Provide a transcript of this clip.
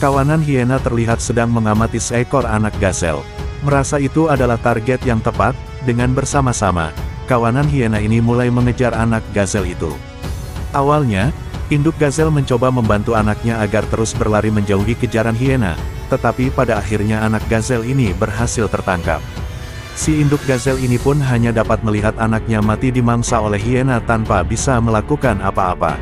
Kawanan hiena terlihat sedang mengamati seekor anak gazel. Merasa itu adalah target yang tepat, dengan bersama-sama, kawanan hiena ini mulai mengejar anak gazel itu. Awalnya, induk gazel mencoba membantu anaknya agar terus berlari menjauhi kejaran hiena, tetapi pada akhirnya anak gazel ini berhasil tertangkap. Si induk gazel ini pun hanya dapat melihat anaknya mati dimangsa oleh hiena tanpa bisa melakukan apa-apa.